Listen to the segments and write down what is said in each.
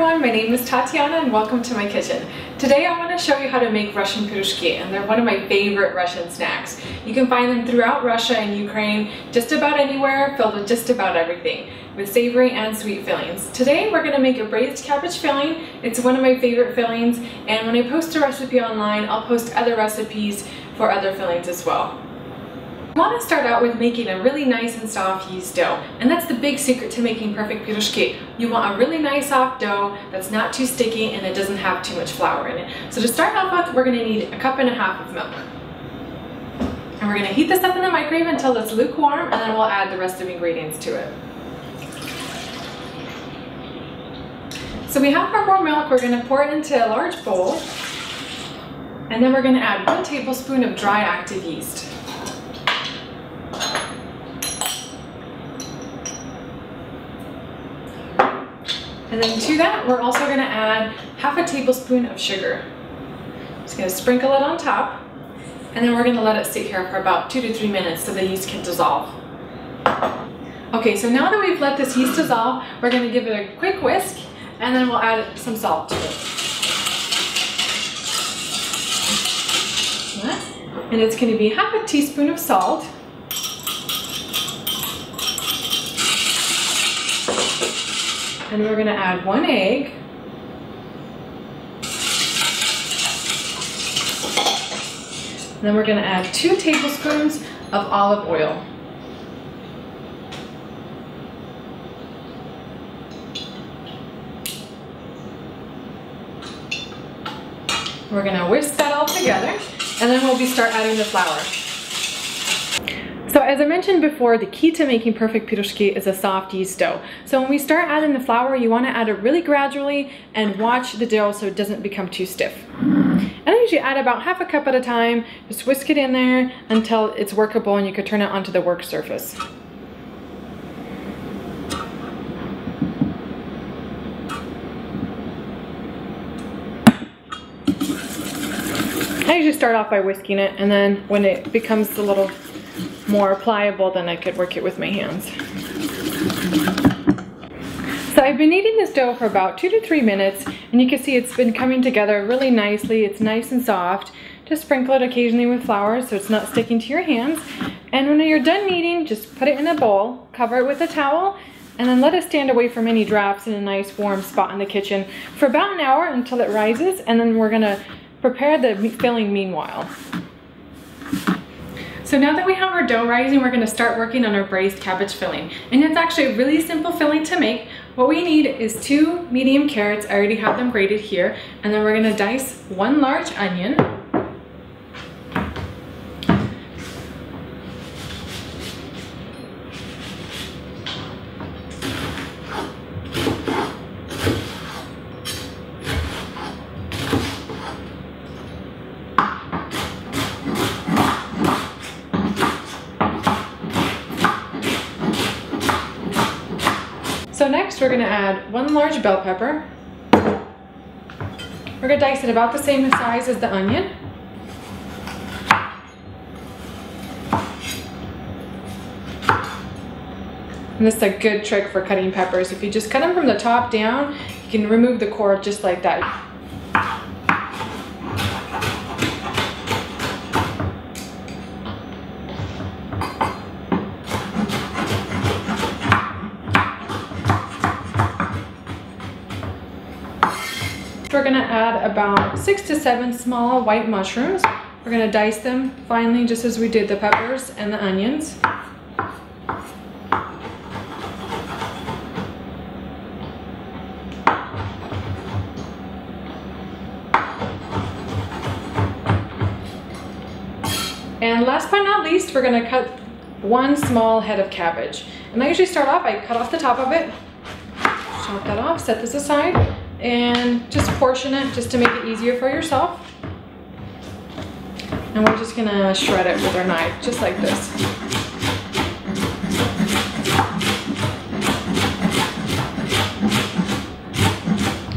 everyone, my name is Tatyana and welcome to my kitchen. Today I want to show you how to make Russian piroshki and they're one of my favorite Russian snacks. You can find them throughout Russia and Ukraine, just about anywhere, filled with just about everything, with savory and sweet fillings. Today we're going to make a braised cabbage filling. It's one of my favorite fillings and when I post a recipe online, I'll post other recipes for other fillings as well. I want to start out with making a really nice and soft yeast dough and that's the big secret to making perfect piroshki. You want a really nice soft dough that's not too sticky and it doesn't have too much flour in it. So to start off with we're going to need a cup and a half of milk. And we're going to heat this up in the microwave until it's lukewarm and then we'll add the rest of the ingredients to it. So we have our warm milk, we're going to pour it into a large bowl and then we're going to add one tablespoon of dry active yeast. And then to that, we're also gonna add half a tablespoon of sugar. Just gonna sprinkle it on top, and then we're gonna let it sit here for about two to three minutes so the yeast can dissolve. Okay, so now that we've let this yeast dissolve, we're gonna give it a quick whisk, and then we'll add some salt to it. And it's gonna be half a teaspoon of salt, And we're gonna add one egg. And then we're gonna add two tablespoons of olive oil. We're gonna whisk that all together and then we'll be start adding the flour. So as I mentioned before, the key to making perfect piroshki is a soft yeast dough. So when we start adding the flour, you wanna add it really gradually and watch the dough so it doesn't become too stiff. And I usually add about half a cup at a time, just whisk it in there until it's workable and you can turn it onto the work surface. I usually start off by whisking it and then when it becomes a little more pliable than I could work it with my hands. So I've been kneading this dough for about two to three minutes and you can see it's been coming together really nicely. It's nice and soft. Just sprinkle it occasionally with flour so it's not sticking to your hands. And when you're done kneading, just put it in a bowl, cover it with a towel, and then let it stand away from any drafts in a nice warm spot in the kitchen for about an hour until it rises and then we're gonna prepare the filling meanwhile. So now that we have our dough rising, we're gonna start working on our braised cabbage filling. And it's actually a really simple filling to make. What we need is two medium carrots. I already have them grated here. And then we're gonna dice one large onion. We're gonna add one large bell pepper. We're gonna dice it about the same size as the onion. And this is a good trick for cutting peppers. If you just cut them from the top down, you can remove the core just like that. Gonna add about six to seven small white mushrooms. We're gonna dice them finely just as we did the peppers and the onions. And last but not least, we're gonna cut one small head of cabbage. And I usually start off, I cut off the top of it, chop that off, set this aside, and just portion it just to make it easier for yourself. And we're just gonna shred it with our knife, just like this.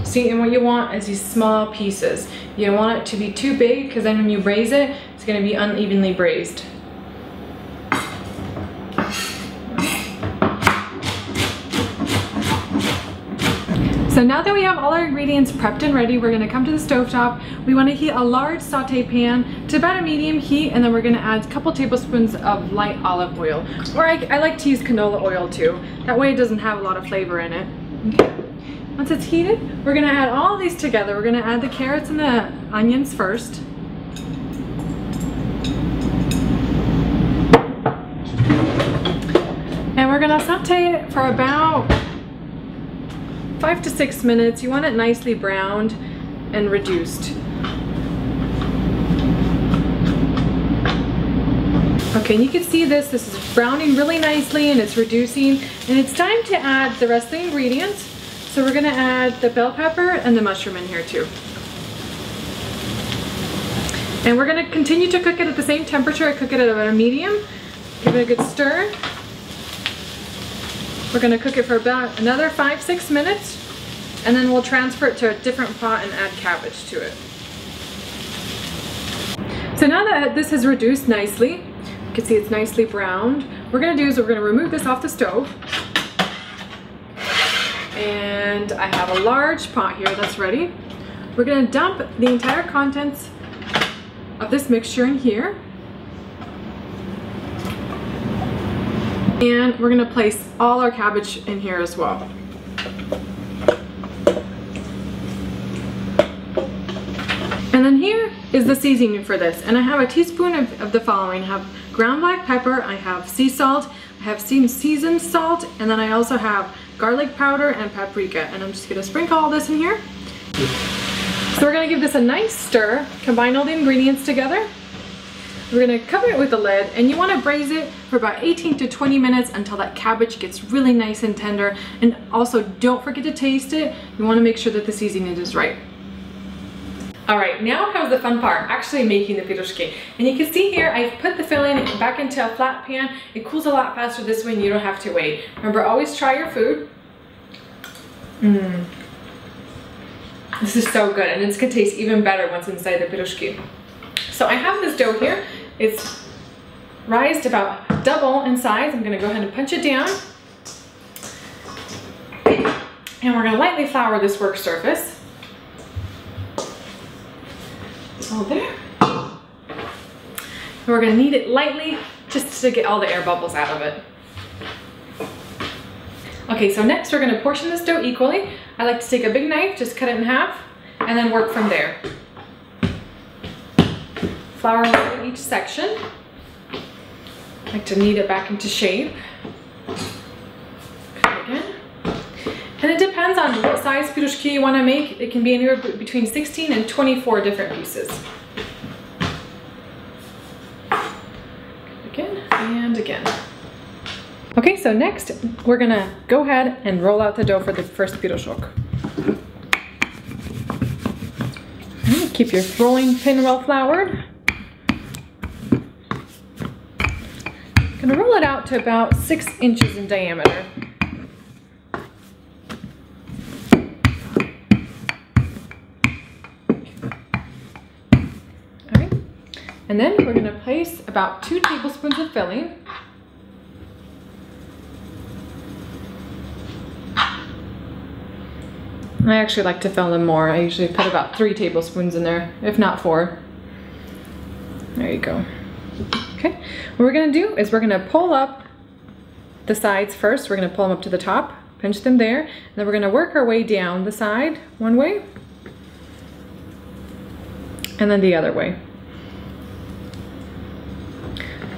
See, and what you want is these small pieces. You don't want it to be too big because then when you braise it, it's gonna be unevenly braised. So now that we have all our ingredients prepped and ready, we're gonna come to the stove top. We wanna heat a large saute pan to about a medium heat, and then we're gonna add a couple tablespoons of light olive oil. Or I, I like to use canola oil too. That way it doesn't have a lot of flavor in it. Okay. Once it's heated, we're gonna add all these together. We're gonna add the carrots and the onions first. And we're gonna saute it for about five to six minutes. You want it nicely browned and reduced. Okay, and you can see this, this is browning really nicely and it's reducing. And it's time to add the rest of the ingredients. So we're gonna add the bell pepper and the mushroom in here too. And we're gonna continue to cook it at the same temperature. I cook it at about a medium. Give it a good stir. We're gonna cook it for about another five, six minutes, and then we'll transfer it to a different pot and add cabbage to it. So now that this has reduced nicely, you can see it's nicely browned, we're gonna do is we're gonna remove this off the stove. And I have a large pot here that's ready. We're gonna dump the entire contents of this mixture in here. And we're gonna place all our cabbage in here as well. And then here is the seasoning for this. And I have a teaspoon of, of the following. I have ground black pepper, I have sea salt, I have seasoned salt, and then I also have garlic powder and paprika. And I'm just gonna sprinkle all this in here. So we're gonna give this a nice stir, combine all the ingredients together, we're gonna cover it with a lid and you wanna braise it for about 18 to 20 minutes until that cabbage gets really nice and tender. And also don't forget to taste it. You wanna make sure that the seasoning is right. All right, now comes the fun part, actually making the piroshki. And you can see here, I've put the filling back into a flat pan. It cools a lot faster this way and you don't have to wait. Remember, always try your food. Mmm. This is so good and it's gonna taste even better once inside the piroshki. So I have this dough here. It's rised about double in size. I'm gonna go ahead and punch it down. And we're gonna lightly flour this work surface. All there. And we're gonna knead it lightly just to get all the air bubbles out of it. Okay, so next we're gonna portion this dough equally. I like to take a big knife, just cut it in half, and then work from there flour in each section. I like to knead it back into shape. again. And it depends on what size piroshki you want to make. It can be anywhere between 16 and 24 different pieces. Again and again. Okay, so next we're gonna go ahead and roll out the dough for the first piroshok. Keep your rolling pin well floured. Gonna roll it out to about six inches in diameter. All right, and then we're gonna place about two tablespoons of filling. I actually like to fill them more. I usually put about three tablespoons in there, if not four. There you go. Okay, what we're gonna do is we're gonna pull up the sides first. We're gonna pull them up to the top, pinch them there, and then we're gonna work our way down the side one way, and then the other way.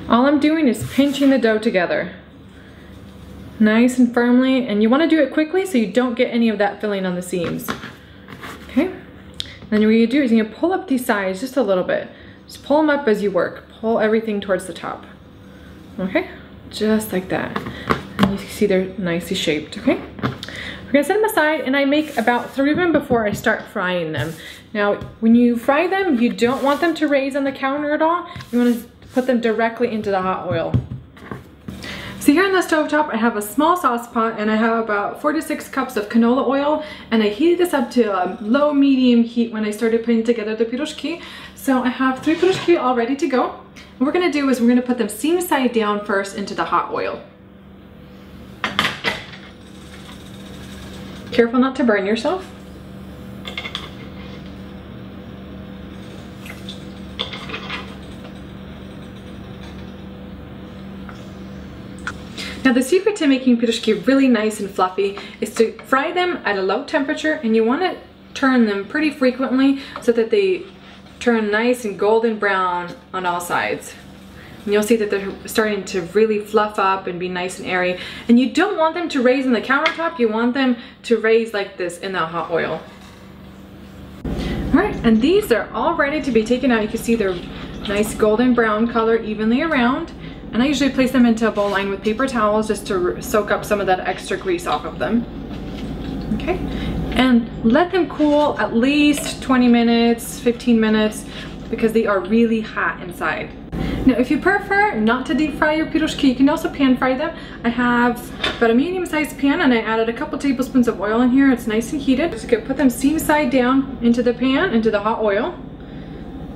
All I'm doing is pinching the dough together nice and firmly and you want to do it quickly so you don't get any of that filling on the seams okay then what you do is you pull up these sides just a little bit just pull them up as you work pull everything towards the top. Okay, just like that. And you see they're nicely shaped, okay? We're gonna set them aside and I make about three of them before I start frying them. Now, when you fry them, you don't want them to raise on the counter at all. You wanna put them directly into the hot oil. So here on the stove top, I have a small sauce pot and I have about four to six cups of canola oil and I heated this up to a low medium heat when I started putting together the piroshki. So I have three piroshki all ready to go. What we're gonna do is we're gonna put them seam side down first into the hot oil. Careful not to burn yourself. Now the secret to making piroshki really nice and fluffy is to fry them at a low temperature and you want to turn them pretty frequently so that they turn nice and golden brown on all sides. And you'll see that they're starting to really fluff up and be nice and airy. And you don't want them to raise in the countertop, you want them to raise like this in the hot oil. All right, and these are all ready to be taken out. You can see they're nice golden brown color evenly around. And I usually place them into a bowl lined with paper towels just to soak up some of that extra grease off of them. Okay, and let them cool at least 20 minutes, 15 minutes, because they are really hot inside. Now, if you prefer not to deep fry your piroshki, you can also pan fry them. I have about a medium-sized pan and I added a couple tablespoons of oil in here. It's nice and heated. Just gonna put them seam side down into the pan, into the hot oil.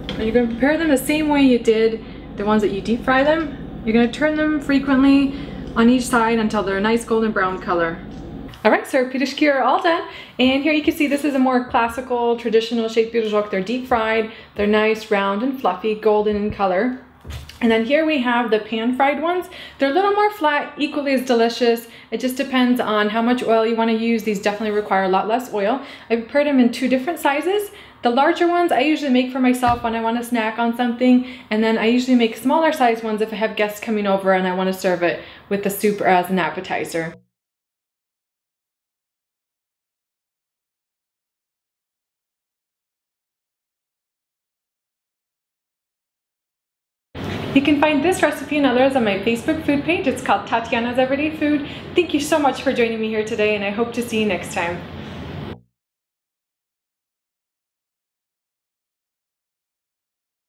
And you're gonna prepare them the same way you did the ones that you deep fry them. You're gonna turn them frequently on each side until they're a nice golden brown color. All right, so our piroshki are all done. And here you can see this is a more classical, traditional shaped pirozhok. They're deep fried. They're nice, round and fluffy, golden in color. And then here we have the pan fried ones. They're a little more flat, equally as delicious. It just depends on how much oil you wanna use. These definitely require a lot less oil. I prepared them in two different sizes. The larger ones I usually make for myself when I want to snack on something and then I usually make smaller size ones if I have guests coming over and I want to serve it with the soup or as an appetizer. You can find this recipe and others on my Facebook food page. It's called Tatyana's Everyday Food. Thank you so much for joining me here today and I hope to see you next time.